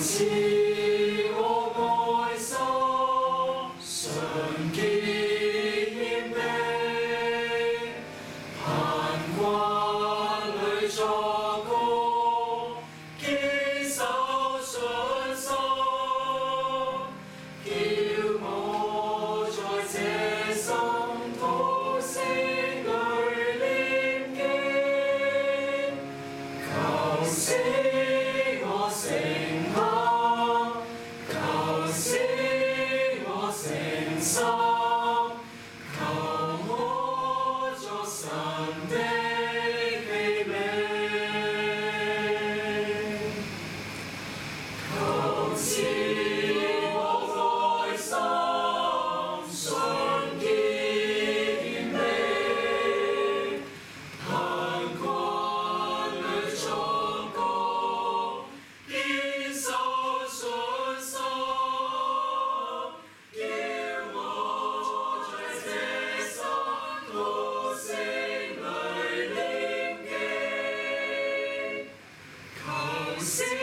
心 so sing.